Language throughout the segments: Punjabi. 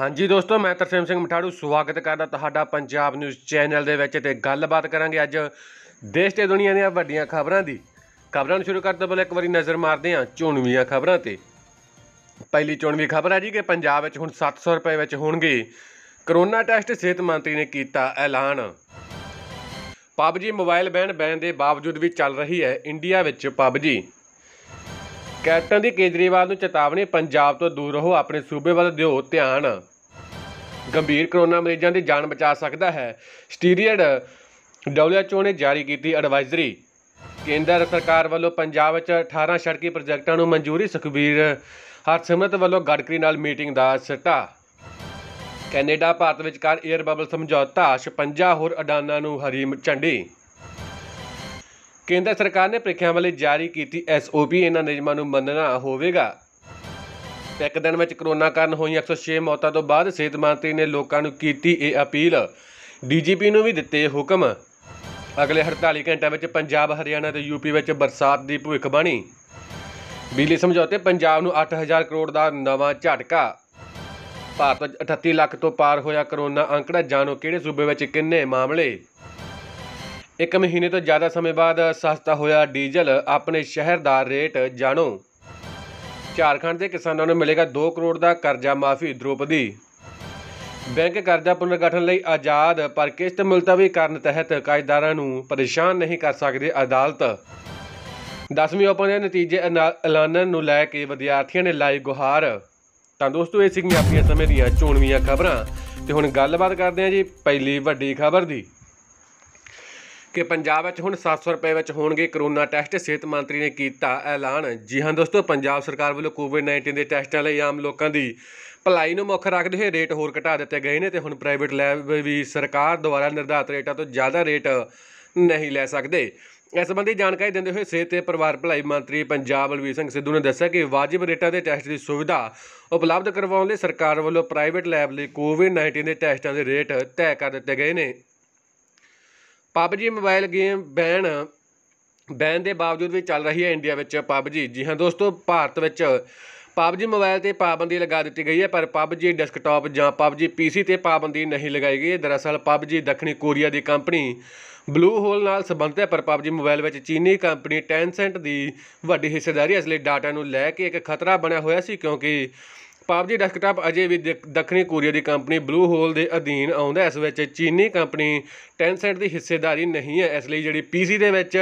ਹਾਂਜੀ ਦੋਸਤੋ, ਮੈਂ ਤਰਸੇਮ ਸਿੰਘ ਮਠਾੜੂ ਸਵਾਗਤ ਕਰਦਾ ਤੁਹਾਡਾ ਪੰਜਾਬ ਨਿਊਜ਼ ਚੈਨਲ ਦੇ ਵਿੱਚ ਤੇ ਗੱਲਬਾਤ ਕਰਾਂਗੇ ਅੱਜ ਦੇਸ਼ ਤੇ ਦੁਨੀਆ ਦੀਆਂ ਵੱਡੀਆਂ ਖਬਰਾਂ ਦੀ। ਖਬਰਾਂ ਨੂੰ ਸ਼ੁਰੂ ਕਰਨ ਤੋਂ ਪਹਿਲਾਂ ਇੱਕ ਵਾਰੀ ਨਜ਼ਰ ਮਾਰਦੇ ਹਾਂ ਚੋਣਵੀਆਂ ਖਬਰਾਂ ਤੇ। ਪਹਿਲੀ ਚੋਣਵੀ ਖਬਰ ਹੈ ਜੀ ਕਿ ਪੰਜਾਬ ਵਿੱਚ ਹੁਣ 700 ਰੁਪਏ ਵਿੱਚ ਹੋਣਗੇ। ਕਰੋਨਾ ਟੈਸਟ ਸਿਹਤ ਮੰਤਰੀ ਨੇ ਕੀਤਾ ਐਲਾਨ। ਪਬਜੀ ਮੋਬਾਈਲ ਬੈਨ ਬੈਨ ਦੇ ਬਾਵਜੂਦ ਵੀ ਚੱਲ ਰਹੀ ਹੈ ਇੰਡੀਆ ਵਿੱਚ ਪਬਜੀ। ਕੈਪਟਨ ਦੀ ਕੇਜਰੀਵਾਲ ਨੂੰ ਚੇਤਾਵਨੀ, ਪੰਜਾਬ ਤੋਂ ਦੂਰ ਰਹੋ, ਆਪਣੇ ਸੂਬੇ ਵੱਲ ਦਿਓ ਧਿਆਨ। ਗੰਭੀਰ ਕੋਰੋਨਾ ਮਰੀਜ਼ਾਂ ਦੀ ਜਾਨ ਬਚਾ ਸਕਦਾ ਹੈ। ਸਟੀਰੀਅਡ ਡਬਲਯੂਐਚਓ ਨੇ ਜਾਰੀ ਕੀਤੀ ਐਡਵਾਈਜ਼ਰੀ ਕੇਂਦਰ ਸਰਕਾਰ ਵੱਲੋਂ ਪੰਜਾਬ ਵਿੱਚ 18 ਸੜਕੀ ਪ੍ਰੋਜੈਕਟਾਂ ਨੂੰ ਮਨਜ਼ੂਰੀ, ਸੁਖਬੀਰ ਹਰਸਿਮਰਤ ਵੱਲੋਂ ਗਡਕਰੀ ਨਾਲ ਮੀਟਿੰਗ ਦਾ ਸਿੱਟਾ। ਕੈਨੇਡਾ, ਭਾਰਤ ਵਿਚਕਾਰ 에ਅਰ ਬਬਲ ਸਮਝੌਤਾ 56 ਹੋਰ ਅਡਾਨਾਂ ਨੂੰ ਹਰੀ ਝੰਡੀ। ਕੇਂਦਰ ਸਰਕਾਰ ਨੇ ਪ੍ਰੀਖਿਆ ਵਾਲੇ ਜਾਰੀ ਕੀਤੀ ਐਸਓਪੀ ਇਹਨਾਂ ਨਿਯਮਾਂ ਨੂੰ ਮੰਨਣਾ ਹੋਵੇਗਾ। ਇੱਕ ਦਿਨ ਵਿੱਚ ਕਰੋਨਾ ਕਾਰਨ ਹੋਈਆਂ 106 ਮੌਤਾਂ ਤੋਂ ਬਾਅਦ ਸਿਹਤ ਮੰਤਰੀ ਨੇ ਲੋਕਾਂ ਨੂੰ ਕੀਤੀ ਇਹ ਅਪੀਲ। ਡੀਜੀਪੀ ਨੂੰ ਵੀ ਦਿੱਤੇ ਹੁਕਮ। ਅਗਲੇ 48 ਘੰਟਿਆਂ ਵਿੱਚ ਪੰਜਾਬ, ਹਰਿਆਣਾ ਤੇ ਯੂਪੀ ਵਿੱਚ ਬਰਸਾਤ ਦੀ ਭਵਿੱਖਬਾਣੀ। ਬਿਜਲੀ ਸਮਝੌਤੇ, ਪੰਜਾਬ ਨੂੰ 8000 ਕਰੋੜ ਦਾ ਨਵਾਂ ਝਟਕਾ। ਭਾਰਤ ਵਿੱਚ 38 ਲੱਖ ਤੋਂ ਪਾਰ ਹੋਇਆ ਕਰੋਨਾ ਅੰਕੜਾ, ਜਾਣੋ ਕਿਹੜੇ ਸੂਬੇ ਵਿੱਚ ਕਿੰਨੇ ਮਾਮਲੇ। ਇੱਕ ਮਹੀਨੇ ਤੋਂ ਜ਼ਿਆਦਾ ਸਮੇਂ ਬਾਅਦ ਸਸਤਾ ਹੋਇਆ ਡੀਜ਼ਲ, ਆਪਣੇ ਸ਼ਹਿਰ ਦਾ ਰੇਟ, ਜਾਣੋ। ਝਾਰਖੰਡ ਦੇ ਕਿਸਾਨਾਂ ਨੂੰ ਮਿਲੇਗਾ 2 ਕਰੋੜ ਦਾ ਕਰਜ਼ਾ ਮਾਫੀ, ਦ੍ਰੋਪਦੀ। ਬੈਂਕ ਕਰਜ਼ਾ ਪੁਨਰਗਠਨ ਲਈ ਆਜ਼ਾਦ, ਪਰ ਕਿਸ਼ਤ ਮੁਲਤਵੀ ਕਰਨ ਤਹਿਤ ਕਾਇਦਾਰਾਂ ਨੂੰ ਪਰੇਸ਼ਾਨ ਨਹੀਂ ਕਰ ਸਕਦੇ ਅਦਾਲਤ। 10ਵੀਂ ਓਪਨ ਦੇ ਨਤੀਜੇ ਐਨਾ- ਐਲਾਨਣ ਨੂੰ ਲੈ ਕੇ ਵਿਦਿਆਰਥੀਆਂ ਨੇ ਲਾਈ ਗੁਹਾਰ। ਤਾਂ ਦੋਸਤੋ, ਇਹ ਸੀਗੀਆਂ ਆਪਣੀਆਂ ਸਮੇਂ ਦੀਆਂ ਚੋਣਵੀਆਂ ਖਬਰਾਂ। ਤੇ ਹੁਣ ਗੱਲਬਾਤ ਕਰਦੇ ਹਾਂ ਜੀ ਪਹਿਲੀ ਵੱਡੀ ਖਬਰ ਦੀ। ਕਿ ਪੰਜਾਬ ਵਿੱਚ ਹੁਣ 700 ਰੁਪਏ ਵਿੱਚ ਹੋਣਗੇ ਕਰੋਨਾ ਟੈਸਟ, ਸਿਹਤ ਮੰਤਰੀ ਨੇ ਕੀਤਾ ਐਲਾਨ। ਜੀ ਹਾਂ ਦੋਸਤੋ, ਪੰਜਾਬ ਸਰਕਾਰ ਵੱਲੋਂ ਕੋਵਿਡ-19 ਦੇ ਟੈਸਟਾਂ ਲਈ ਆਮ ਲੋਕਾਂ ਦੀ ਭਲਾਈ ਨੂੰ ਮੁੱਖ ਰੱਖਦੇ ਹੋਏ ਰੇਟ ਹੋਰ ਘਟਾ ਦਿੱਤੇ ਗਏ ਨੇ ਤੇ ਹੁਣ ਪ੍ਰਾਈਵੇਟ ਲੈਬ ਵੀ ਸਰਕਾਰ ਦੁਆਰਾ ਨਿਰਧਾਰਤ ਰੇਟਾਂ ਤੋਂ ਜ਼ਿਆਦਾ ਰੇਟ ਨਹੀਂ ਲੈ ਸਕਦੇ। ਇਸ ਸੰਬੰਧੀ ਜਾਣਕਾਰੀ ਦਿੰਦੇ ਹੋਏ ਸਿਹਤ ਤੇ ਪਰਿਵਾਰ ਭਲਾਈ ਮੰਤਰੀ ਪੰਜਾਬ ਬਲਵੀਰ ਸਿੰਘ ਸਿੱਧੂ ਨੇ ਦੱਸਿਆ ਕਿ ਵਾਜਿਬ ਰੇਟਾਂ ਦੇ ਟੈਸਟ ਦੀ ਸੁਵਿਧਾ ਉਪਲਬਧ ਕਰਵਾਉਣ ਲਈ ਸਰਕਾਰ ਵੱਲੋਂ ਪ੍ਰਾਈਵੇਟ ਲੈਬ ਲਈ ਕੋਵਿਡ-19 ਦੇ ਟੈਸਟਾਂ ਦੇ ਰੇਟ ਤੈਅ ਕਰ ਦਿੱਤੇ ਗਏ ਨੇ। PUBG mobile game ban ban ਦੇ ਬਾਵਜੂਦ ਵੀ ਚੱਲ ਰਹੀ ਹੈ ਇੰਡੀਆ ਵਿੱਚ ਪਬਜੀ। ਜੀ ਹਾਂ ਦੋਸਤੋ, ਭਾਰਤ ਵਿੱਚ ਪਬਜੀ ਮੋਬਾਈਲ ਤੇ ਪਾਬੰਦੀ ਲਗਾ ਦਿੱਤੀ ਗਈ ਹੈ, ਪਰ ਪਬਜੀ ਡੈਸਕਟਾਪ ਜਾਂ ਪਬਜੀ ਪੀਸੀ ਤੇ ਪਾਬੰਦੀ ਨਹੀਂ ਲਗਾਈ ਗਈ। ਦਰਅਸਲ, ਪਬਜੀ ਦੱਖਣੀ ਕੋਰੀਆ ਦੀ ਕੰਪਨੀ ਬਲੂ ਹੋਲ ਨਾਲ ਸੰਬੰਧਿਤ ਹੈ, ਪਰ ਪਬਜੀ ਮੋਬਾਈਲ ਵਿੱਚ ਚੀਨੀ ਕੰਪਨੀ ਟੈਂਸੈਂਟ ਦੀ ਵੱਡੀ ਹਿੱਸੇਦਾਰੀ ਇਸ ਲਈ ਡਾਟਾ ਨੂੰ ਲੈ ਕੇ ਇੱਕ ਖਤਰਾ ਬਣਿਆ ਹੋਇਆ ਸੀ, ਕਿਉਂਕਿ ਪਬਜੀ ਡੈਸਕਟਾਪ ਅਜੇ ਵੀ ਦੱਖਣੀ ਕੋਰੀਆ ਦੀ ਕੰਪਨੀ ਬਲੂ ਹੋਲ ਦੇ ਅਧੀਨ ਆਉਂਦਾ ਇਸ ਵਿੱਚ ਚੀਨੀ ਕੰਪਨੀ ਟੈਂਸੈਂਟ ਦੀ ਹਿੱਸੇਦਾਰੀ ਨਹੀਂ ਹੈ। ਇਸ ਲਈ ਜਿਹੜੀ ਪੀਸੀ ਦੇ ਵਿੱਚ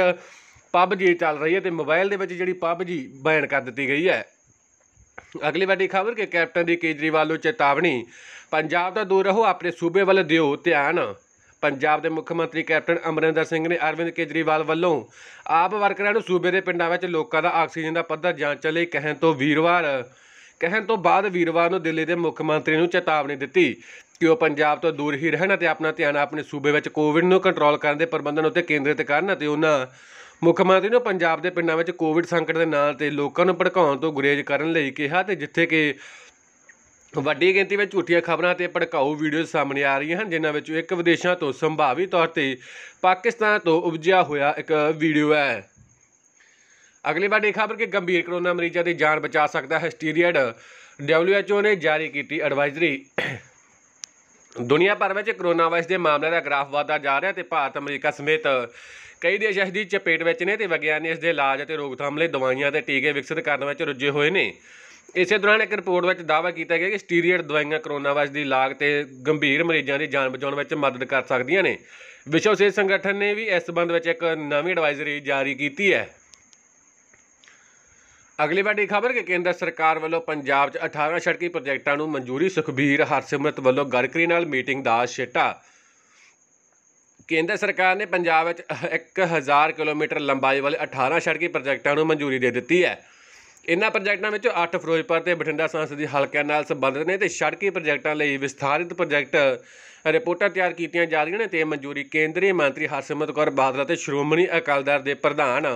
ਪਬਜੀ ਚੱਲ ਰਹੀ ਹੈ ਤੇ ਮੋਬਾਈਲ ਦੇ ਵਿੱਚ ਜਿਹੜੀ ਪਬਜੀ ਬੈਨ ਕਰ ਦਿੱਤੀ ਗਈ ਹੈ। ਅਗਲੀ ਵੱਡੀ ਖਬਰ ਕਿ ਕੈਪਟਨ ਦੀ ਕੇਜਰੀਵਾਲ ਨੂੰ ਚੇਤਾਵਨੀ, ਪੰਜਾਬ ਤੋਂ ਦੂਰ ਰਹੋ, ਆਪਣੇ ਸੂਬੇ ਵੱਲ ਦਿਓ ਧਿਆਨ। ਪੰਜਾਬ ਦੇ ਮੁੱਖ ਮੰਤਰੀ ਕੈਪਟਨ ਅਮਰਿੰਦਰ ਸਿੰਘ ਨੇ ਅਰਵਿੰਦ ਕੇਜਰੀਵਾਲ ਵੱਲੋਂ ਆਪ ਵਰਕਰਾਂ ਨੂੰ ਸੂਬੇ ਦੇ ਪਿੰਡਾਂ ਵਿੱਚ ਲੋਕਾਂ ਦਾ ਆਕਸੀਜਨ ਦਾ ਪੱਧਰ ਜਾਂਚਣ ਲਈ ਕਹਿਣ ਤੋਂ ਵੀਰਵਾਰ ਕਹਿਣ ਤੋਂ ਬਾਅਦ ਵੀਰਵਾਰ ਨੂੰ ਦਿੱਲੀ ਦੇ ਮੁੱਖ ਮੰਤਰੀ ਨੂੰ ਚੇਤਾਵਨੀ ਦਿੱਤੀ ਕਿ ਉਹ ਪੰਜਾਬ ਤੋਂ ਦੂਰ ਹੀ ਰਹਿਣ ਅਤੇ ਆਪਣਾ ਧਿਆਨ ਆਪਣੇ ਸੂਬੇ ਵਿੱਚ ਕੋਵਿਡ ਨੂੰ ਕੰਟਰੋਲ ਕਰਨ ਦੇ ਪ੍ਰਬੰਧਨ ਉੱਤੇ ਕੇਂਦਰਿਤ ਕਰਨ ਅਤੇ ਉਹਨਾਂ ਮੁੱਖ ਮੰਤਰੀ ਨੂੰ ਪੰਜਾਬ ਦੇ ਪਿੰਡਾਂ ਵਿੱਚ ਕੋਵਿਡ ਸੰਕਟ ਦੇ ਨਾਂ ਤੇ ਲੋਕਾਂ ਨੂੰ ਭੜਕਾਉਣ ਤੋਂ ਗੁਰੇਜ਼ ਕਰਨ ਲਈ ਕਿਹਾ ਤੇ ਜਿੱਥੇ ਕਿ ਵੱਡੀ ਗਿਣਤੀ ਵਿੱਚ ਝੂਠੀਆਂ ਖਬਰਾਂ ਤੇ ਭੜਕਾਊ ਵੀਡੀਓ ਸਾਹਮਣੇ ਆ ਰਹੀਆਂ ਹਨ, ਜਿਨ੍ਹਾਂ ਵਿੱਚ ਇੱਕ ਵਿਦੇਸ਼ਾਂ ਤੋਂ ਸੰਭਾਵੀ ਤੌਰ ਤੇ ਪਾਕਿਸਤਾਨ ਤੋਂ ਉਪਜਿਆ ਹੋਇਆ ਇੱਕ ਵੀਡੀਓ ਹੈ। ਅਗਲੀ ਵੱਡੀ ਖਬਰ ਕਿ ਗੰਭੀਰ ਕਰੋਨਾ ਮਰੀਜ਼ਾਂ ਦੀ ਜਾਨ ਬਚਾ ਸਕਦਾ ਹੈ। ਸਟੀਰੀਅਡ ਡਬਲਯੂਐਚਓ ਨੇ ਜਾਰੀ ਕੀਤੀ ਐਡਵਾਈਜ਼ਰੀ। ਦੁਨੀਆ ਭਰ ਵਿੱਚ ਕਰੋਨਾ ਵਾਇਰਸ ਦੇ ਮਾਮਲਿਆਂ ਦਾ ਗ੍ਰਾਫ ਵਧਦਾ ਜਾ ਰਿਹਾ ਤੇ ਭਾਰਤ, ਅਮਰੀਕਾ ਸਮੇਤ ਕਈ ਦੇਸ਼ ਇਸ ਦੀ ਚਪੇਟ ਵਿੱਚ ਨੇ ਤੇ ਵਿਗਿਆਨੀ ਇਸ ਦੇ ਇਲਾਜ ਅਤੇ ਰੋਕਥਾਮ ਲਈ ਦਵਾਈਆਂ ਤੇ ਟੀਕੇ ਵਿਕਸਿਤ ਕਰਨ ਵਿੱਚ ਰੁੱਝੇ ਹੋਏ ਨੇ। ਇਸੇ ਦੌਰਾਨ ਇੱਕ ਰਿਪੋਰਟ ਵਿੱਚ ਦਾਅਵਾ ਕੀਤਾ ਗਿਆ ਕਿ ਸਟੀਰੀਅਡ ਦਵਾਈਆਂ ਕਰੋਨਾ ਵਾਇਰਸ ਦੀ ਲਾਗ ਤੇ ਗੰਭੀਰ ਮਰੀਜ਼ਾਂ ਦੀ ਜਾਨ ਬਚਾਉਣ ਵਿੱਚ ਮਦਦ ਕਰ ਸਕਦੀਆਂ ਨੇ। ਵਿਸ਼ਵ ਸਿਹਤ ਸੰਗਠਨ ਨੇ ਵੀ ਇਸ ਸੰਬੰਧ ਵਿੱਚ ਇੱਕ ਨਵੀਂ ਐਡਵਾਈਜ਼ਰੀ ਜਾਰੀ ਕੀਤੀ ਹੈ। ਅਗਲੀ ਵੱਡੀ ਖਬਰ ਕਿ ਕੇਂਦਰ ਸਰਕਾਰ ਵੱਲੋਂ ਪੰਜਾਬ 'ਚ 18 ਸੜਕੀ ਪ੍ਰੋਜੈਕਟਾਂ ਨੂੰ ਮਨਜ਼ੂਰੀ, ਸੁਖਬੀਰ ਹਰਸਿਮਰਤ ਵੱਲੋਂ ਗਡਕਰੀ ਨਾਲ ਮੀਟਿੰਗ ਦਾ ਸਿੱਟਾ ਕੇਂਦਰ ਸਰਕਾਰ ਨੇ ਪੰਜਾਬ ਵਿੱਚ 1000 ਕਿਲੋਮੀਟਰ ਲੰਬਾਈ ਵਾਲੇ 18 ਸੜਕੀ ਪ੍ਰੋਜੈਕਟਾਂ ਨੂੰ ਮਨਜ਼ੂਰੀ ਦੇ ਦਿੱਤੀ ਹੈ। ਇਨ੍ਹਾਂ ਪ੍ਰੋਜੈਕਟਾਂ ਵਿੱਚੋਂ 8 ਫਿਰੋਜ਼ਪੁਰ ਤੇ ਬਠਿੰਡਾ ਸੰਸਦੀ ਹਲਕਿਆਂ ਨਾਲ ਸੰਬੰਧਿਤ ਨੇ ਤੇ ਸੜਕੀ ਪ੍ਰੋਜੈਕਟਾਂ ਲਈ ਵਿਸਥਾਰਿਤ ਪ੍ਰੋਜੈਕਟ ਰਿਪੋਰਟਾਂ ਤਿਆਰ ਕੀਤੀਆਂ ਜਾ ਰਹੀਆਂ ਨੇ ਤੇ ਮਨਜ਼ੂਰੀ ਕੇਂਦਰੀ ਮੰਤਰੀ ਹਰਸਿਮਰਤ ਕੌਰ ਬਾਦਲ ਅਤੇ ਸ਼੍ਰੋਮਣੀ ਅਕਾਲੀ ਦਲ ਦੇ ਪ੍ਰਧਾਨ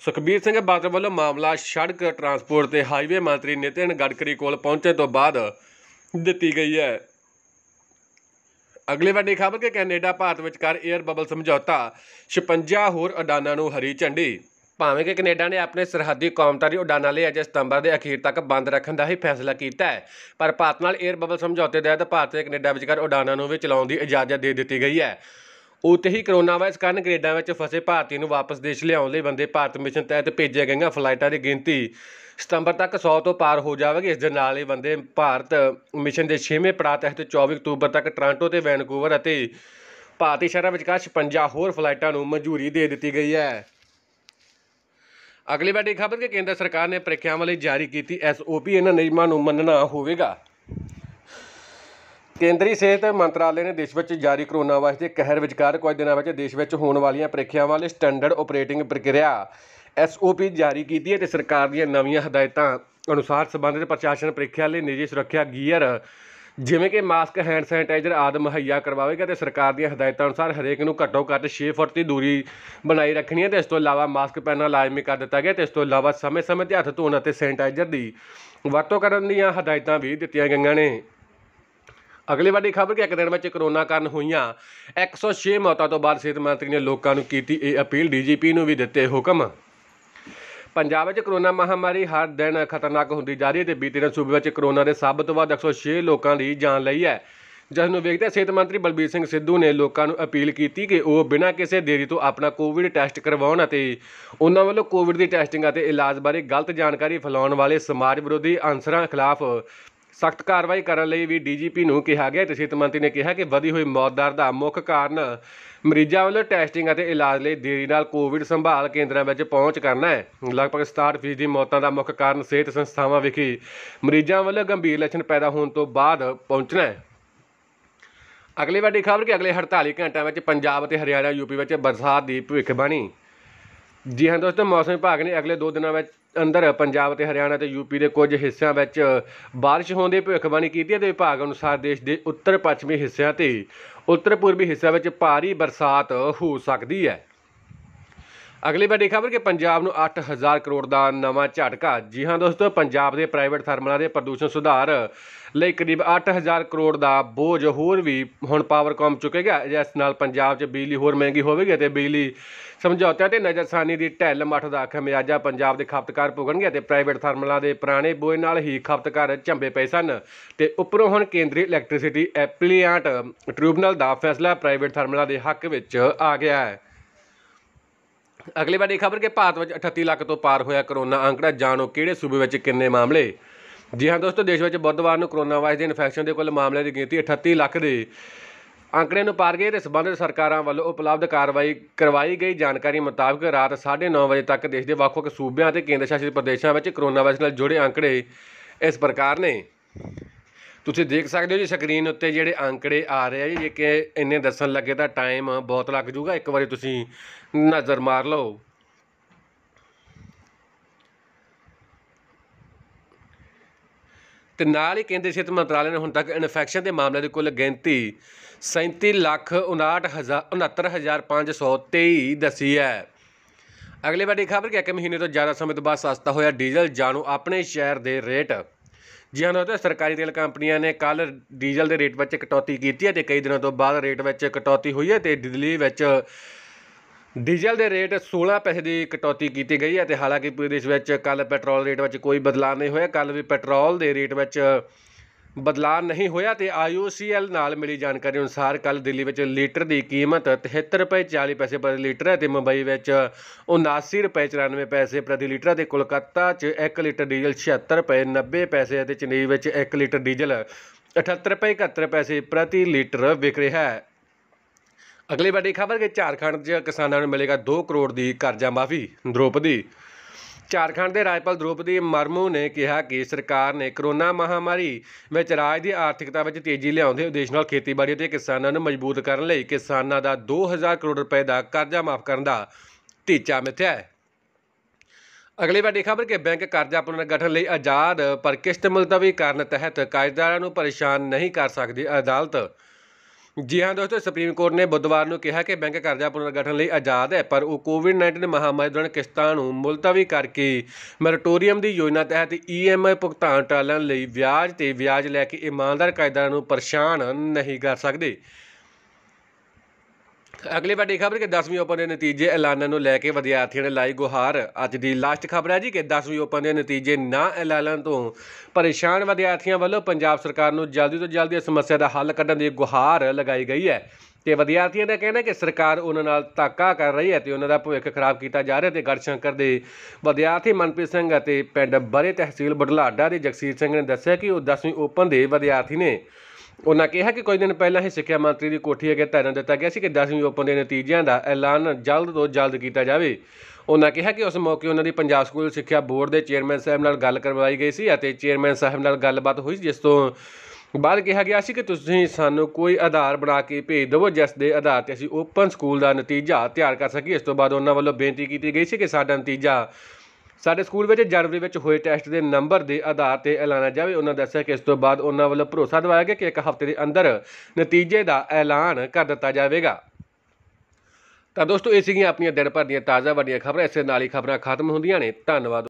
ਸੁਖਬੀਰ ਸਿੰਘ ਬਾਦਲ ਵੱਲੋਂ ਮਾਮਲਾ ਸੜਕ ਟਰਾਂਸਪੋਰਟ ਤੇ ਹਾਈਵੇ ਮੰਤਰੀ ਨਿਤਿਨ ਗਡਕਰੀ ਕੋਲ ਪਹੁੰਚਣ ਤੋਂ ਬਾਅਦ ਦਿੱਤੀ ਗਈ ਹੈ। ਅਗਲੀ ਵੱਡੀ ਖਬਰ ਕਿ ਕੈਨੇਡਾ, ਭਾਰਤ ਵਿਚਕਾਰ 에ਅਰ ਬਬਲ ਸਮਝੌਤਾ 56 ਹੋਰ ਅਡਾਨਾਂ ਨੂੰ ਹਰੀ ਝੰਡੀ। ਭਾਵੇਂ ਕਿ ਕੈਨੇਡਾ ਨੇ ਆਪਣੇ ਸਰਹੱਦੀ ਕੌਮਾਂਤਰੀ ਉਡਾਨਾਂ ਲਈ ਅਜੇ ਸਤੰਬਰ ਦੇ ਅਖੀਰ ਤੱਕ ਬੰਦ ਰੱਖਣ ਦਾ ਹੀ ਫੈਸਲਾ ਕੀਤਾ ਹੈ, ਪਰ ਭਾਰਤ ਨਾਲ 에ਅਰ ਬਬਲ ਸਮਝੌਤੇ ਤਹਿਤ ਭਾਰਤ ਤੇ ਕੈਨੇਡਾ ਵਿਚਕਾਰ ਉਡਾਨਾਂ ਨੂੰ ਵੀ ਚਲਾਉਣ ਦੀ ਇਜਾਜ਼ਤ ਦੇ ਦਿੱਤੀ ਗਈ ਹੈ। ਉੱਥੇ ਹੀ ਕਰੋਨਾ ਵਾਇਰਸ ਕਾਰਨ ਕੈਨੇਡਾ ਵਿੱਚ ਫਸੇ ਭਾਰਤੀਆਂ ਨੂੰ ਵਾਪਸ ਦੇਸ਼ ਲਿਆਉਣ ਲਈ ਬੰਦੇ ਭਾਰਤ ਮਿਸ਼ਨ ਤਹਿਤ ਭੇਜੀਆਂ ਗਈਆਂ ਫਲਾਈਟਾਂ ਦੀ ਗਿਣਤੀ ਸਤੰਬਰ ਤੱਕ 100 ਤੋਂ ਪਾਰ ਹੋ ਜਾਵੇਗੀ। ਇਸ ਦੇ ਨਾਲ ਹੀ ਬੰਦੇ ਭਾਰਤ ਮਿਸ਼ਨ ਦੇ 6ਵੇਂ ਪੜਾਅ ਤਹਿਤ 24 ਅਕਤੂਬਰ ਤੱਕ ਟੋਰਾਂਟੋ ਤੇ ਵੈਨਕੂਵਰ ਅਤੇ ਭਾਰਤੀ ਸ਼ਹਿਰਾਂ ਵਿਚਕਾਰ 56 ਹੋਰ ਫਲਾਈਟਾਂ ਨੂੰ ਮਨਜ਼ੂਰੀ ਦੇ ਦਿੱਤੀ ਗਈ ਹੈ। ਅਗਲੀ ਵੱਡੀ ਖਬਰ ਕਿ ਕੇਂਦਰ ਸਰਕਾਰ ਨੇ ਪ੍ਰੀਖਿਆਵਾਂ ਲਈ ਜਾਰੀ ਕੀਤੀ ਐਸਓਪੀ ਇਹਨਾਂ ਨਿਯਮਾਂ ਨੂੰ ਮੰਨਣਾ ਹੋਵੇਗਾ। ਕੇਂਦਰੀ ਸਿਹਤ ਮੰਤਰਾਲੇ ਨੇ ਦੇਸ਼ ਵਿੱਚ ਜਾਰੀ ਕਰੋਨਾ ਵਾਇਰਸ ਦੇ ਕਹਿਰ ਵਿਚਕਾਰ ਕੁਝ ਦਿਨਾਂ ਵਿੱਚ ਦੇਸ਼ ਵਿੱਚ ਹੋਣ ਵਾਲੀਆਂ ਪ੍ਰੀਖਿਆਵਾਂ ਲਈ ਸਟੈਂਡਰਡ ਆਪਰੇਟਿੰਗ ਪ੍ਰਕਿਰਿਆ ਐਸਓਪੀ ਜਾਰੀ ਕੀਤੀ ਹੈ ਤੇ ਸਰਕਾਰ ਦੀਆਂ ਨਵੀਆਂ ਹਦਾਇਤਾਂ ਅਨੁਸਾਰ ਸੰਬੰਧਿਤ ਪ੍ਰਸ਼ਾਸਨ ਪ੍ਰੀਖਿਆ ਲਈ ਨਿੱਜੀ ਸੁਰੱਖਿਆ ਗੀਅਰ, ਜਿਵੇਂ ਕਿ ਮਾਸਕ, ਹੈਂਡ ਸੈਨੀਟਾਈਜ਼ਰ ਆਦਿ ਮੁਹੱਈਆ ਕਰਵਾਵੇਗਾ ਤੇ ਸਰਕਾਰ ਦੀਆਂ ਹਦਾਇਤਾਂ ਅਨੁਸਾਰ ਹਰੇਕ ਨੂੰ ਘੱਟੋ ਘੱਟ 6 ਫੁੱਟ ਦੀ ਦੂਰੀ ਬਣਾਈ ਰੱਖਣੀ ਹੈ ਤੇ ਇਸ ਤੋਂ ਇਲਾਵਾ ਮਾਸਕ ਪਹਿਨਣਾ ਲਾਜ਼ਮੀ ਕਰ ਦਿੱਤਾ ਗਿਆ ਤੇ ਇਸ ਤੋਂ ਇਲਾਵਾ ਸਮੇਂ-ਸਮੇਂ ਤੇ ਹੱਥ ਧੋਣ ਅਤੇ ਸੈਨੀਟਾਈਜ਼ਰ ਦੀ ਵਰਤੋਂ ਕਰਨ ਦੀਆਂ ਹਦਾਇਤਾਂ ਵੀ ਦਿੱਤੀਆਂ ਗਈਆਂ ਨੇ। ਅਗਲੀ ਵੱਡੀ ਖਬਰ ਕਿ ਇੱਕ ਦਿਨ ਵਿੱਚ ਕਰੋਨਾ ਕਾਰਨ ਹੋਈਆਂ 106 ਮੌਤਾਂ ਤੋਂ ਬਾਅਦ ਸਿਹਤ ਮੰਤਰੀ ਨੇ ਲੋਕਾਂ ਨੂੰ ਕੀਤੀ ਇਹ ਅਪੀਲ, ਡੀਜੀਪੀ ਨੂੰ ਵੀ ਦਿੱਤੇ ਹੁਕਮ। ਪੰਜਾਬ ਵਿੱਚ ਕਰੋਨਾ ਮਹਾਮਾਰੀ ਹਰ ਦਿਨ ਖਤਰਨਾਕ ਹੁੰਦੀ ਜਾ ਰਹੀ ਹੈ ਤੇ ਬੀਤੇ ਦਿਨ ਸੂਬੇ ਵਿੱਚ ਕਰੋਨਾ ਦੇ ਸਭ ਤੋਂ ਵੱਧ 106 ਲੋਕਾਂ ਦੀ ਜਾਨ ਲਈ ਹੈ। ਜਿਸ ਨੂੰ ਵੇਖਦੇ ਸਿਹਤ ਮੰਤਰੀ ਬਲਬੀਰ ਸਿੰਘ ਸਿੱਧੂ ਨੇ ਲੋਕਾਂ ਨੂੰ ਅਪੀਲ ਕੀਤੀ ਕਿ ਉਹ ਬਿਨਾਂ ਕਿਸੇ ਦੇਰੀ ਤੋਂ ਆਪਣਾ ਕੋਵਿਡ ਟੈਸਟ ਕਰਵਾਉਣ ਅਤੇ ਉਹਨਾਂ ਵੱਲੋਂ ਕੋਵਿਡ ਦੀ ਟੈਸਟਿੰਗ ਅਤੇ ਇਲਾਜ ਬਾਰੇ ਗਲਤ ਜਾਣਕਾਰੀ ਫੈਲਾਉਣ ਵਾਲੇ ਸਮਾਜ ਵਿਰੋਧੀ ਅਨਸਰਾਂ ਖਿਲਾਫ ਸਖਤ ਕਾਰਵਾਈ ਕਰਨ ਲਈ ਵੀ ਡੀਜੀਪੀ ਨੂੰ ਕਿਹਾ ਗਿਆ ਤੇ ਸਿਹਤ ਮੰਤਰੀ ਨੇ ਕਿਹਾ ਕਿ ਵਧੀ ਹੋਈ ਮੌਤ ਦਰ ਦਾ ਮੁੱਖ ਕਾਰਨ ਮਰੀਜ਼ਾਂ ਵੱਲੋਂ ਟੈਸਟਿੰਗ ਅਤੇ ਇਲਾਜ ਲਈ ਦੇਰੀ ਨਾਲ ਕੋਵਿਡ ਸੰਭਾਲ ਕੇਂਦਰਾਂ ਵਿੱਚ ਪਹੁੰਚ ਕਰਨਾ ਹੈ। ਲਗਭਗ 67% ਦੀ ਮੌਤਾਂ ਦਾ ਮੁੱਖ ਕਾਰਨ ਸਿਹਤ ਸੰਸਥਾਵਾਂ ਵਿਖੇ ਮਰੀਜ਼ਾਂ ਵੱਲੋਂ ਗੰਭੀਰ ਲੱਛਣ ਪੈਦਾ ਹੋਣ ਤੋਂ ਬਾਅਦ ਪਹੁੰਚਣਾ ਹੈ। ਅਗਲੀ ਵੱਡੀ ਖਬਰ ਕਿ ਅਗਲੇ 48 ਘੰਟਿਆਂ ਵਿੱਚ ਪੰਜਾਬ ਅਤੇ ਹਰਿਆਣਾ ਯੂਪੀ ਵਿੱਚ ਬਰਸਾਤ ਦੀ ਭਵਿੱਖਬਾਣੀ। ਜੀ ਹਾਂ ਦੋਸਤੋ, ਮੌਸਮ ਵਿਭਾਗ ਨੇ ਅਗਲੇ 2 ਦਿਨਾਂ ਵਿੱਚ ਅੰਦਰ ਪੰਜਾਬ ਅਤੇ ਹਰਿਆਣਾ ਤੇ ਯੂਪੀ ਦੇ ਕੁਝ ਹਿੱਸਿਆਂ ਵਿੱਚ ਬਾਰਿਸ਼ ਹੋਣ ਦੀ ਭਵਿੱਖਬਾਣੀ ਕੀਤੀ ਹੈ ਤੇ ਵਿਭਾਗ ਅਨੁਸਾਰ ਦੇਸ਼ ਦੇ ਉੱਤਰ ਪੱਛਮੀ ਹਿੱਸਿਆਂ ਤੇ ਉੱਤਰ ਪੂਰਬੀ ਹਿੱਸਿਆਂ ਵਿੱਚ ਭਾਰੀ ਬਰਸਾਤ ਹੋ ਸਕਦੀ ਹੈ। ਅਗਲੀ ਵੱਡੀ ਖਬਰ ਕਿ ਪੰਜਾਬ ਨੂੰ 8000 ਕਰੋੜ ਦਾ ਨਵਾਂ ਝਟਕਾ। ਜੀ ਹਾਂ ਦੋਸਤੋ, ਪੰਜਾਬ ਦੇ ਪ੍ਰਾਈਵੇਟ ਥਰਮਲਾਂ ਦੇ ਪ੍ਰਦੂਸ਼ਣ ਸੁਧਾਰ ਲਈ ਕਰੀਬ 8000 ਕਰੋੜ ਦਾ ਬੋਝ ਹੋਰ ਵੀ ਹੁਣ ਪਾਵਰਕਾਮ ਚੁੱਕੇਗਾ। ਜਿਸ ਨਾਲ ਪੰਜਾਬ 'ਚ ਬਿਜਲੀ ਹੋਰ ਮਹਿੰਗੀ ਹੋਵੇਗੀ ਤੇ ਬਿਜਲੀ ਸਮਝੌਤਿਆਂ ਤੇ ਨਜ਼ਰਸਾਨੀ ਦੀ ਢਿੱਲ ਮੱਠ ਦਾ ਖਮਿਆਜਾ ਪੰਜਾਬ ਦੇ ਖਪਤਕਾਰ ਭੁਗਣਗੇ ਤੇ ਪ੍ਰਾਈਵੇਟ ਥਰਮਲਾਂ ਦੇ ਪੁਰਾਣੇ ਬੋਝ ਨਾਲ ਹੀ ਖਪਤਕਾਰ ਝੰਬੇ ਪਏ ਸਨ। ਤੇ ਉੱਪਰੋਂ ਹੁਣ ਕੇਂਦਰੀ ਇਲੈਕਟ੍ਰਿਸਿਟੀ ਐਪਲੀਐਂਟ ਟ੍ਰਿਬਿਊਨਲ ਦਾ ਫੈਸਲਾ ਪ੍ਰਾਈਵੇਟ ਥਰਮਲਾਂ ਦੇ ਹੱਕ ਵਿੱਚ ਆ ਗਿਆ ਹੈ। ਅਗਲੀ ਵਾਰੀ ਖਬਰ ਕਿ ਭਾਰਤ ਵਿੱਚ 38 ਲੱਖ ਤੋਂ ਪਾਰ ਹੋਇਆ ਕਰੋਨਾ ਅੰਕੜਾ, ਜਾਣੋ ਕਿਹੜੇ ਸੂਬੇ ਵਿੱਚ ਕਿੰਨੇ ਮਾਮਲੇ? ਜੀ ਹਾਂ ਦੋਸਤੋ, ਦੇਸ਼ ਵਿੱਚ ਬੁੱਧਵਾਰ ਨੂੰ ਕਰੋਨਾ ਵਾਇਰਸ ਦੇ ਇਨਫੈਕਸ਼ਨ ਦੇ ਕੁੱਲ ਮਾਮਲਿਆਂ ਦੀ ਗਿਣਤੀ 38 ਲੱਖ ਦੇ ਅੰਕੜੇ ਨੂੰ ਪਾਰ ਗਏ ਤੇ ਸਬੰਧਿਤ ਸਰਕਾਰਾਂ ਵੱਲੋਂ ਉਪਲਬਧ ਕਾਰਵਾਈ ਕਰਵਾਈ ਗਈ। ਜਾਣਕਾਰੀ ਮੁਤਾਬਕ ਰਾਤ 9:30 ਵਜੇ ਤੱਕ ਦੇਸ਼ ਦੇ ਵੱਖ-ਵੱਖ ਸੂਬਿਆਂ ਅਤੇ ਕੇਂਦਰ ਸ਼ਾਸਿਤ ਪ੍ਰਦੇਸ਼ਾਂ ਵਿੱਚ ਕਰੋਨਾ ਵਾਇਰਸ ਨਾਲ ਜੁੜੇ ਅੰਕੜੇ ਇਸ ਪ੍ਰਕਾਰ ਨੇ। ਤੁਸੀਂ ਦੇਖ ਸਕਦੇ ਹੋ ਜੀ ਸਕਰੀਨ ਉੱਤੇ ਜਿਹੜੇ ਅੰਕੜੇ ਆ ਰਹੇ ਆ ਜੀ, ਜੇ ਕਿ ਇੰਨੇ ਦੱਸਣ ਲੱਗੇ ਤਾਂ ਟਾਈਮ ਬਹੁਤ ਲੱਗ ਜੂਗਾ ਇੱਕ ਵਾਰੀ ਤੁਸੀਂ ਨਜ਼ਰ ਮਾਰ ਲਓ। ਤੇ ਨਾਲ ਹੀ ਕੇਂਦਰੀ ਸਿਹਤ ਮੰਤਰਾਲੇ ਨੇ ਹੁਣ ਤੱਕ ਇਨਫੈਕਸ਼ਨ ਦੇ ਮਾਮਲਿਆਂ ਦੀ ਕੁੱਲ ਗਿਣਤੀ 37 ਲੱਖ 69523 ਦੱਸੀ ਹੈ। ਅਗਲੀ ਵੱਡੀ ਖਬਰ ਕਿ ਇੱਕ ਮਹੀਨੇ ਤੋਂ ਜ਼ਿਆਦਾ ਸਮੇਂ ਤੋਂ ਬਾਅਦ ਸਸਤਾ ਹੋਇਆ ਡੀਜ਼ਲ, ਜਾਣੋ ਆਪਣੇ ਸ਼ਹਿਰ ਦੇ ਰੇਟ। ਜੀ ਹਾਂ, ਦੋਸਤੋ, ਸਰਕਾਰੀ ਤੇਲ ਕੰਪਨੀਆਂ ਨੇ ਕੱਲ ਡੀਜ਼ਲ ਦੇ ਰੇਟ ਵਿੱਚ ਕਟੌਤੀ ਕੀਤੀ ਹੈ ਤੇ ਕਈ ਦਿਨਾਂ ਤੋਂ ਬਾਅਦ ਰੇਟ ਵਿੱਚ ਕਟੌਤੀ ਹੋਈ ਹੈ ਤੇ ਦਿੱਲੀ ਵਿੱਚ ਡੀਜ਼ਲ ਦੇ ਰੇਟ 16 ਪੈਸੇ ਦੀ ਕਟੌਤੀ ਕੀਤੀ ਗਈ ਹੈ ਤੇ ਹਾਲਾਂਕਿ ਪੂਰੇ ਦੇਸ਼ ਵਿੱਚ ਕੱਲ ਪੈਟਰੋਲ ਰੇਟ ਵਿੱਚ ਕੋਈ ਬਦਲਾਅ ਨਹੀਂ ਹੋਇਆ। ਕੱਲ ਵੀ ਪੈਟਰੋਲ ਦੇ ਰੇਟ ਵਿੱਚ ਬਦਲਾਅ ਨਹੀਂ ਹੋਇਆ ਤੇ ਆਈਓਸੀਐਲ ਨਾਲ ਮਿਲੀ ਜਾਣਕਾਰੀ ਅਨੁਸਾਰ ਕੱਲ ਦਿੱਲੀ ਵਿੱਚ ਲੀਟਰ ਦੀ ਕੀਮਤ 73 ਰੁਪਏ 40 ਪੈਸੇ ਪ੍ਰਤੀ ਲੀਟਰ ਹੈ ਤੇ ਮੁੰਬਈ ਵਿੱਚ 79 ਰੁਪਏ 94 ਪੈਸੇ ਪ੍ਰਤੀ ਲੀਟਰ ਹੈ ਤੇ ਕੋਲਕਾਤਾ 'ਚ 1 ਲੀਟਰ ਡੀਜ਼ਲ 76 ਰੁਪਏ 90 ਪੈਸੇ ਅਤੇ ਚੇਨਈ ਵਿੱਚ 1 ਲੀਟਰ ਡੀਜ਼ਲ 78 ਰੁਪਏ 71 ਪੈਸੇ ਪ੍ਰਤੀ ਲੀਟਰ ਵਿਕ ਰਿਹਾ ਹੈ। ਅਗਲੀ ਵੱਡੀ ਖਬਰ ਕਿ ਝਾਰਖੰਡ 'ਚ ਕਿਸਾਨਾਂ ਨੂੰ ਮਿਲੇਗਾ 2 ਕਰੋੜ ਦੀ ਕਰਜ਼ਾ ਮਾਫੀ, ਦ੍ਰੋਪਦੀ ਝਾਰਖੰਡ ਦੇ ਰਾਜਪਾਲ ਦ੍ਰੋਪਦੀ ਮਰਮੂ ਨੇ ਕਿਹਾ ਕਿ ਸਰਕਾਰ ਨੇ ਕਰੋਨਾ ਮਹਾਮਾਰੀ ਵਿੱਚ ਰਾਜ ਦੀ ਆਰਥਿਕਤਾ ਵਿੱਚ ਤੇਜ਼ੀ ਲਿਆਉਂਦੇ ਉਦੇਸ਼ ਨਾਲ ਖੇਤੀਬਾੜੀ ਅਤੇ ਕਿਸਾਨਾਂ ਨੂੰ ਮਜ਼ਬੂਤ ਕਰਨ ਲਈ ਕਿਸਾਨਾਂ ਦਾ 2000 ਕਰੋੜ ਰੁਪਏ ਦਾ ਕਰਜ਼ਾ ਮਾਫ ਕਰਨ ਦਾ ਟੀਚਾ ਮਿੱਥਿਆ ਹੈ। ਅਗਲੀ ਵੱਡੀ ਖਬਰ ਕਿ ਬੈਂਕ ਕਰਜ਼ਾ ਪੁਨਰਗਠਨ ਲਈ ਆਜ਼ਾਦ ਪਰ ਕਿਸ਼ਤ ਮੁਲਤਵੀ ਕਰਨ ਤਹਿਤ ਕਰਜ਼ਦਾਰਾਂ ਨੂੰ ਪਰੇਸ਼ਾਨ ਨਹੀਂ ਕਰ ਸਕਦੀ ਅਦਾਲਤ। ਜੀ ਹਾਂ ਦੋਸਤੋ, ਸੁਪਰੀਮ ਕੋਰਟ ਨੇ ਬੁੱਧਵਾਰ ਨੂੰ ਕਿਹਾ ਕਿ ਬੈਂਕ ਕਰਜ਼ਾ ਪੁਨਰਗਠਨ ਲਈ ਆਜ਼ਾਦ ਹੈ, ਪਰ ਉਹ ਕੋਵਿਡ-19 ਮਹਾਮਾਰੀ ਦੌਰਾਨ ਕਿਸ਼ਤਾਂ ਨੂੰ ਮੁਲਤਵੀ ਕਰਕੇ ਮੋਰਟੋਰੀਅਮ ਦੀ ਯੋਜਨਾ ਤਹਿਤ ਈਐਮਆਈ ਭੁਗਤਾਨ ਟਾਲਣ ਲਈ ਵਿਆਜ ਤੇ ਵਿਆਜ ਲੈ ਕੇ ਇਮਾਨਦਾਰ ਕਾਇਦਾਰਾਂ ਨੂੰ ਪਰੇਸ਼ਾਨ ਨਹੀਂ ਕਰ ਸਕਦੇ। ਅਗਲੀ ਵੱਡੀ ਖਬਰ ਕਿ 10ਵੀਂ ਓਪਨ ਦੇ ਨਤੀਜੇ ਐਲਾਨਾਂ ਨੂੰ ਲੈ ਕੇ ਵਿਦਿਆਰਥੀਆਂ ਨੇ ਲਾਈ ਗੁਹਾਰ। ਅੱਜ ਦੀ ਲਾਸਟ ਖਬਰ ਹੈ ਜੀ ਕਿ 10ਵੀਂ ਓਪਨ ਦੇ ਨਤੀਜੇ ਨਾ ਐਲਾਨਣ ਤੋਂ ਪਰੇਸ਼ਾਨ ਵਿਦਿਆਰਥੀਆਂ ਵੱਲੋਂ ਪੰਜਾਬ ਸਰਕਾਰ ਨੂੰ ਜਲਦੀ ਤੋਂ ਜਲਦੀ ਇਸ ਸਮੱਸਿਆ ਦਾ ਹੱਲ ਕੱਢਣ ਦੀ ਗੁਹਾਰ ਲਗਾਈ ਗਈ ਹੈ। ਤੇ ਵਿਦਿਆਰਥੀਆਂ ਦਾ ਕਹਿਣਾ ਕਿ ਸਰਕਾਰ ਉਹਨਾਂ ਨਾਲ ਧੱਕਾ ਕਰ ਰਹੀ ਹੈ ਤੇ ਉਹਨਾਂ ਦਾ ਭਵਿੱਖ ਖਰਾਬ ਕੀਤਾ ਜਾ ਰਿਹਾ ਤੇ ਗੜਸ਼ੰਕਰ ਦੇ ਵਿਦਿਆਰਥੀ ਮਨਪ੍ਰੀਤ ਸਿੰਘ ਅਤੇ ਪਿੰਡ ਬਰੇ ਤਹਿਸੀਲ ਬੁਢਲਾਡਾ ਦੇ ਜਗਸੀਰ ਸਿੰਘ ਨੇ ਦੱਸਿਆ ਕਿ ਉਹ 10ਵੀਂ ਓਪਨ ਦੇ ਵਿਦਿਆਰਥੀ ਨੇ ਉਹਨਾਂ ਕਿਹਾ ਕਿ ਕੁਝ ਦਿਨ ਪਹਿਲਾਂ ਹੀ ਸਿੱਖਿਆ ਮੰਤਰੀ ਦੀ ਕੋਠੀ ਅੱਗੇ ਧਰਨਾ ਦਿੱਤਾ ਗਿਆ ਸੀ ਕਿ 10ਵੀਂ ਓਪਨ ਦੇ ਨਤੀਜਿਆਂ ਦਾ ਐਲਾਨ ਜਲਦ ਤੋਂ ਜਲਦ ਕੀਤਾ ਜਾਵੇ। ਉਹਨਾਂ ਕਿਹਾ ਕਿ ਉਸ ਮੌਕੇ ਉਹਨਾਂ ਦੀ ਪੰਜਾਬ ਸਕੂਲ ਸਿੱਖਿਆ ਬੋਰਡ ਦੇ ਚੇਅਰਮੈਨ ਸਾਹਿਬ ਨਾਲ ਗੱਲ ਕਰਵਾਈ ਗਈ ਸੀ ਅਤੇ ਚੇਅਰਮੈਨ ਸਾਹਿਬ ਨਾਲ ਗੱਲਬਾਤ ਹੋਈ ਜਿਸ ਤੋਂ ਬਾਅਦ ਕਿਹਾ ਗਿਆ ਸੀ ਕਿ ਤੁਸੀਂ ਸਾਨੂੰ ਕੋਈ ਆਧਾਰ ਬਣਾ ਕੇ ਭੇਜ ਦਿਵੋ, ਜਿਸ ਦੇ ਆਧਾਰ ਤੇ ਅਸੀਂ ਓਪਨ ਸਕੂਲ ਦਾ ਨਤੀਜਾ ਤਿਆਰ ਕਰ ਸਕੀਏ। ਇਸ ਤੋਂ ਬਾਅਦ ਉਹਨਾਂ ਵੱਲੋਂ ਬੇਨਤੀ ਕੀਤੀ ਗਈ ਸੀ ਕਿ ਸਾਡਾ ਨਤੀਜਾ ਸਾਡੇ ਸਕੂਲ ਵਿੱਚ ਜਨਵਰੀ ਵਿੱਚ ਹੋਏ ਟੈਸਟ ਦੇ ਨੰਬਰ ਦੇ ਆਧਾਰ ਤੇ ਐਲਾਨਿਆ ਜਾਵੇ। ਉਹਨਾਂ ਦੱਸਿਆ ਕਿ ਇਸ ਤੋਂ ਬਾਅਦ ਉਹਨਾਂ ਵੱਲੋਂ ਭਰੋਸਾ ਦਿਵਾਇਆ ਗਿਆ ਕਿ ਇੱਕ ਹਫ਼ਤੇ ਦੇ ਅੰਦਰ ਨਤੀਜੇ ਦਾ ਐਲਾਨ ਕਰ ਦਿੱਤਾ ਜਾਵੇਗਾ। ਤਾਂ ਦੋਸਤੋ, ਇਹ ਸੀਗੀਆਂ ਆਪਣੀਆਂ ਦਿਨ ਭਰ ਦੀਆਂ ਤਾਜ਼ਾ ਵੱਡੀਆਂ ਖਬਰਾਂ। ਇਸੇ ਨਾਲ ਹੀ ਖਬਰਾਂ ਖਤਮ ਹੁੰਦੀਆਂ ਨੇ। ਧੰਨਵਾਦ।